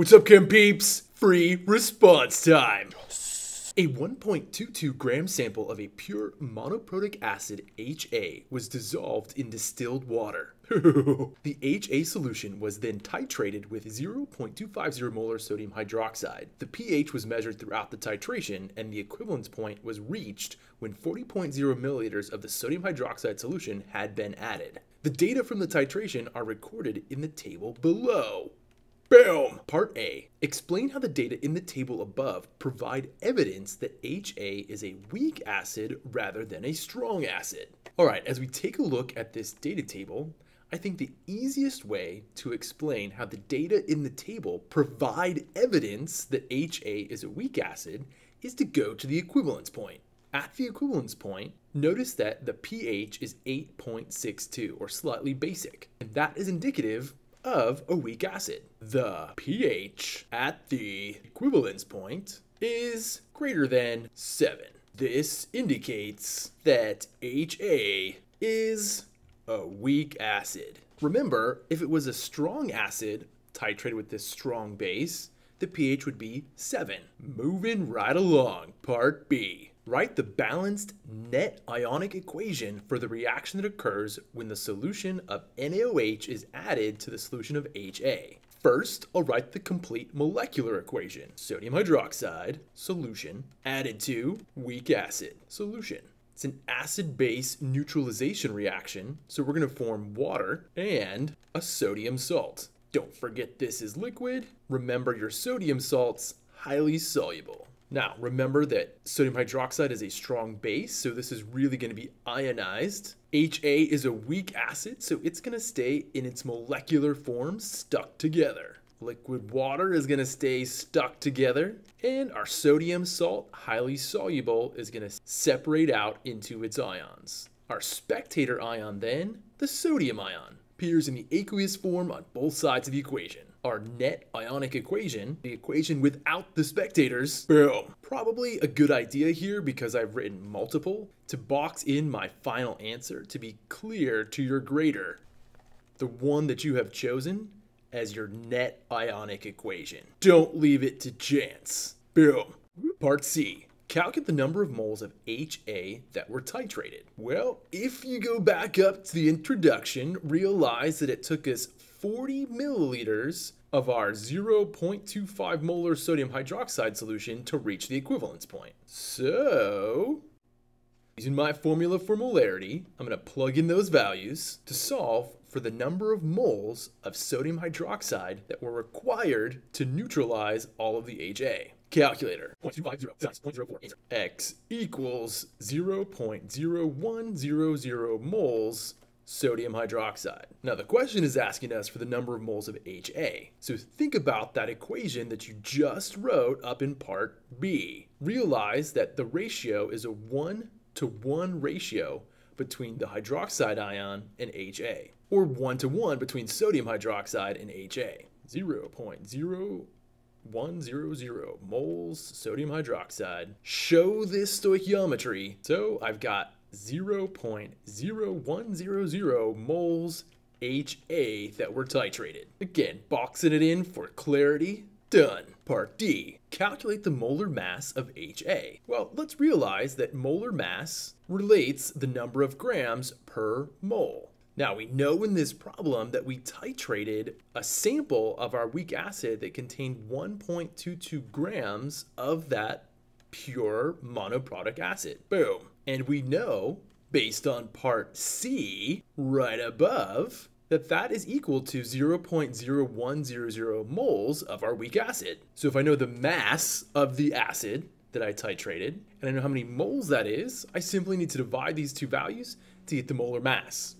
What's up, Chem Peeps? Free response time. A 1.22 gram sample of a pure monoprotic acid HA was dissolved in distilled water. the HA solution was then titrated with 0.250 molar sodium hydroxide. The pH was measured throughout the titration, and the equivalence point was reached when 40.0 milliliters of the sodium hydroxide solution had been added. The data from the titration are recorded in the table below. Boom! Part A. Explain how the data in the table above provide evidence that HA is a weak acid rather than a strong acid. Alright, as we take a look at this data table, I think the easiest way to explain how the data in the table provide evidence that HA is a weak acid is to go to the equivalence point. At the equivalence point, notice that the pH is 8.62 or slightly basic, and that is indicative of a weak acid. The pH at the equivalence point is greater than 7. This indicates that HA is a weak acid. Remember, if it was a strong acid titrated with this strong base, the pH would be 7. Moving right along, part B. Write the balanced net ionic equation for the reaction that occurs when the solution of NaOH is added to the solution of HA. First, I'll write the complete molecular equation. Sodium hydroxide, solution, added to weak acid, solution. It's an acid-base neutralization reaction, so we're going to form water and a sodium salt. Don't forget this is liquid. Remember your sodium salts, highly soluble. Now, remember that sodium hydroxide is a strong base, so this is really going to be ionized. HA is a weak acid, so it's going to stay in its molecular form stuck together. Liquid water is going to stay stuck together, and our sodium salt, highly soluble, is going to separate out into its ions. Our spectator ion then, the sodium ion, appears in the aqueous form on both sides of the equation our net ionic equation, the equation without the spectators, boom. Probably a good idea here because I've written multiple to box in my final answer to be clear to your grader. The one that you have chosen as your net ionic equation. Don't leave it to chance. Boom. Part C. Calculate the number of moles of HA that were titrated. Well, if you go back up to the introduction, realize that it took us 40 milliliters of our 0.25 molar sodium hydroxide solution to reach the equivalence point. So, using my formula for molarity, I'm going to plug in those values to solve for the number of moles of sodium hydroxide that were required to neutralize all of the HA. Calculator. 0.250 X equals 0.0100 moles sodium hydroxide. Now the question is asking us for the number of moles of HA. So think about that equation that you just wrote up in part B. Realize that the ratio is a 1 to 1 ratio between the hydroxide ion and HA, or 1 to 1 between sodium hydroxide and HA. 0.0100 moles sodium hydroxide. Show this stoichiometry. So I've got 0.0100 moles HA that were titrated. Again, boxing it in for clarity. Done. Part D. Calculate the molar mass of HA. Well, let's realize that molar mass relates the number of grams per mole. Now, we know in this problem that we titrated a sample of our weak acid that contained 1.22 grams of that pure monoprotic acid. Boom. And we know, based on part C, right above, that that is equal to 0.0100 moles of our weak acid. So if I know the mass of the acid that I titrated, and I know how many moles that is, I simply need to divide these two values to get the molar mass.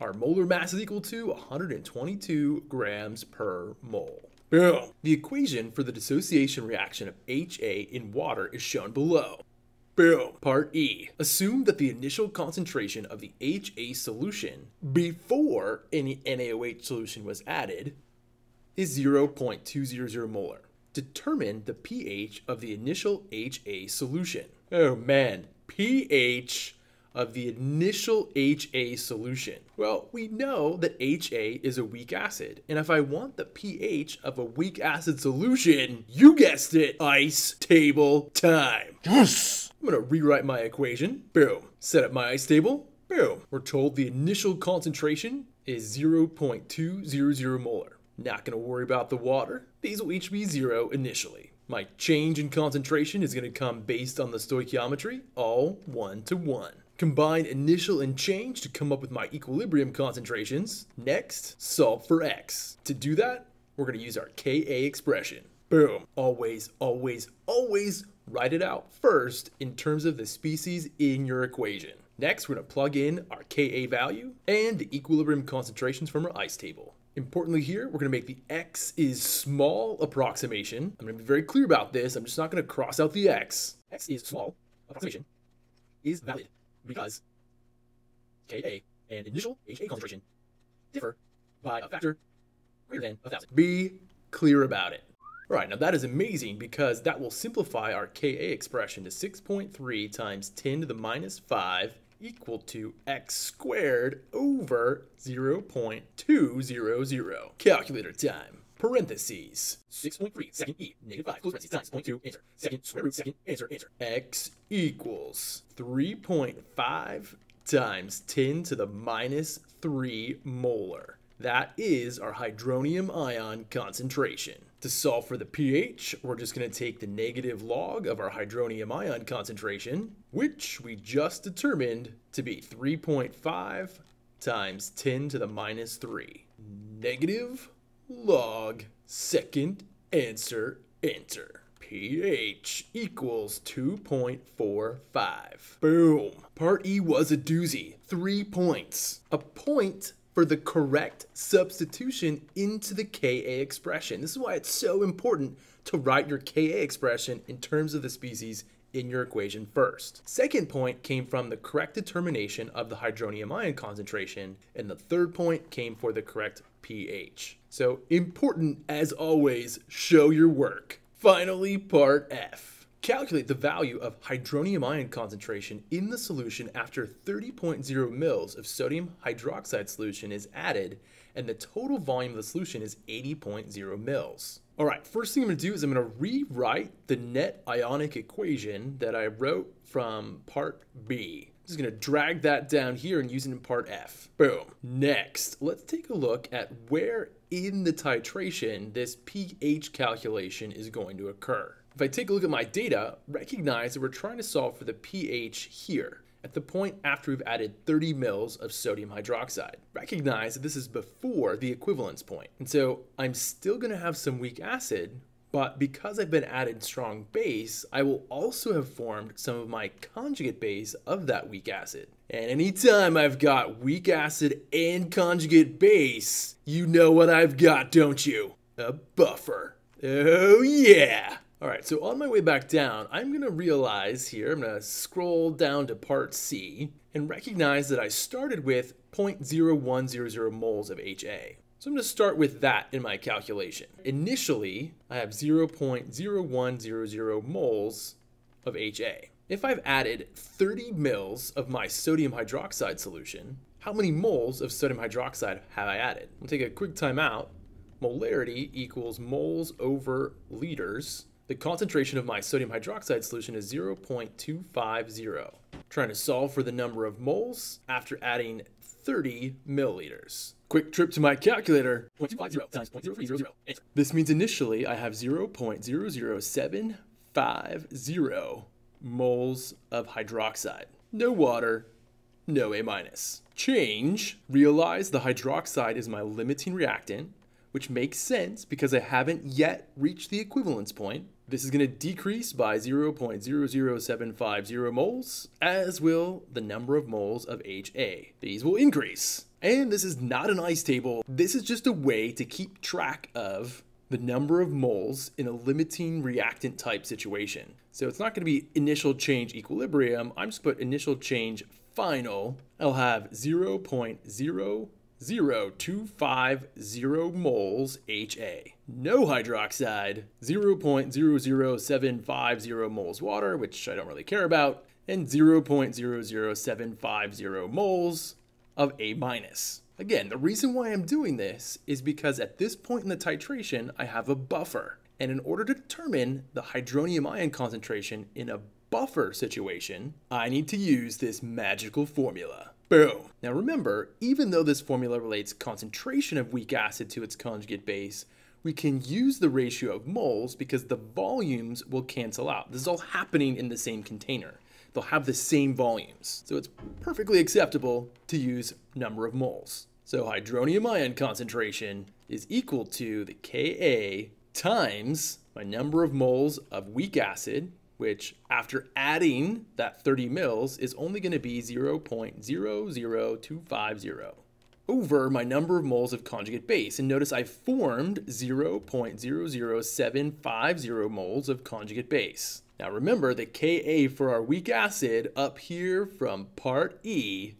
Our molar mass is equal to 122 grams per mole. Boom. The equation for the dissociation reaction of HA in water is shown below. Part E. Assume that the initial concentration of the HA solution before any NaOH solution was added is 0.200 molar. Determine the pH of the initial HA solution. Oh man, pH of the initial HA solution? Well, we know that HA is a weak acid, and if I want the pH of a weak acid solution, you guessed it, ice table time. Yes! I'm gonna rewrite my equation. Boom. Set up my ice table. Boom. We're told the initial concentration is 0.200 molar. Not gonna worry about the water. These will each be zero initially. My change in concentration is going to come based on the stoichiometry, all one to one. Combine initial and change to come up with my equilibrium concentrations. Next, solve for x. To do that, we're going to use our Ka expression. Boom. Always, always, always write it out first in terms of the species in your equation. Next, we're going to plug in our Ka value and the equilibrium concentrations from our ice table. Importantly here, we're going to make the x is small approximation. I'm going to be very clear about this. I'm just not going to cross out the x. x is small approximation is valid because Ka and initial HA concentration differ by a factor greater than a thousand. Be clear about it. Right, now that is amazing because that will simplify our Ka expression to 6.3 times 10 to the minus 5 equal to x squared over 0.200. Calculator time. Parentheses. 6.3 second e negative 5 close parentheses times 0.2 answer. Second square root second answer answer. x equals 3.5 times 10 to the minus 3 molar. That is our hydronium ion concentration. To solve for the pH, we're just going to take the negative log of our hydronium ion concentration, which we just determined to be 3.5 times 10 to the minus 3. Negative log second answer enter. pH equals 2.45. Boom. Part E was a doozy. Three points. A point for the correct substitution into the Ka expression. This is why it's so important to write your Ka expression in terms of the species in your equation first. Second point came from the correct determination of the hydronium ion concentration, and the third point came for the correct pH. So important as always, show your work. Finally, part F. Calculate the value of hydronium ion concentration in the solution after 30.0 mils of sodium hydroxide solution is added and the total volume of the solution is 80.0 mils. All right, first thing I'm gonna do is I'm gonna rewrite the net ionic equation that I wrote from part B. I'm just gonna drag that down here and use it in part F. Boom. Next, let's take a look at where in the titration this pH calculation is going to occur. If I take a look at my data, recognize that we're trying to solve for the pH here at the point after we've added 30 mils of sodium hydroxide. Recognize that this is before the equivalence point. And so I'm still gonna have some weak acid, but because I've been added strong base, I will also have formed some of my conjugate base of that weak acid. And anytime I've got weak acid and conjugate base, you know what I've got, don't you? A buffer. Oh yeah! All right, so on my way back down, I'm gonna realize here, I'm gonna scroll down to part C and recognize that I started with 0.0100 moles of HA. So I'm gonna start with that in my calculation. Initially, I have 0.0100 moles of HA. If I've added 30 mils of my sodium hydroxide solution, how many moles of sodium hydroxide have I added? We'll take a quick time out. Molarity equals moles over liters the concentration of my sodium hydroxide solution is 0.250. Trying to solve for the number of moles after adding 30 milliliters. Quick trip to my calculator. 0.250 times 0.0300. This means initially I have 0.00750 moles of hydroxide. No water, no A minus. Change, realize the hydroxide is my limiting reactant, which makes sense because I haven't yet reached the equivalence point. This is going to decrease by 0.00750 moles, as will the number of moles of HA. These will increase. And this is not an ice table. This is just a way to keep track of the number of moles in a limiting reactant type situation. So it's not going to be initial change equilibrium. I'm just put initial change final. I'll have 0.0 0.0250 moles HA. No hydroxide, 0.00750 moles water, which I don't really care about, and 0.00750 moles of A minus. Again, the reason why I'm doing this is because at this point in the titration, I have a buffer. And in order to determine the hydronium ion concentration in a buffer situation, I need to use this magical formula. Boom. Now remember, even though this formula relates concentration of weak acid to its conjugate base, we can use the ratio of moles because the volumes will cancel out. This is all happening in the same container. They'll have the same volumes. So it's perfectly acceptable to use number of moles. So hydronium ion concentration is equal to the Ka times my number of moles of weak acid, which after adding that 30 mils is only going to be 0.00250 over my number of moles of conjugate base. And notice I formed 0.00750 moles of conjugate base. Now remember the Ka for our weak acid up here from part E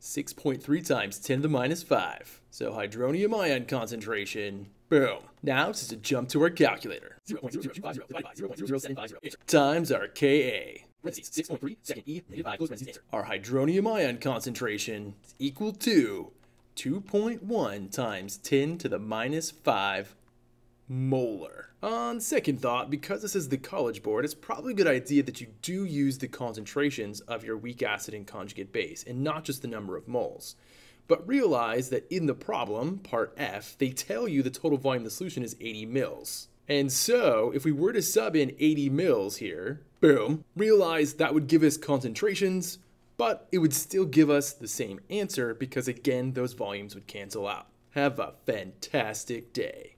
6.3 times 10 to the minus 5. So hydronium ion concentration, boom. Now just to jump to our calculator. Times our Ka. 6.3, second negative 5, close answer. Our hydronium ion concentration is equal to 2.1 times 10 to the minus 5 molar. On second thought, because this is the College Board, it's probably a good idea that you do use the concentrations of your weak acid and conjugate base, and not just the number of moles. But realize that in the problem, part F, they tell you the total volume of the solution is 80 mils. And so, if we were to sub in 80 mils here, boom, realize that would give us concentrations, but it would still give us the same answer because again, those volumes would cancel out. Have a fantastic day.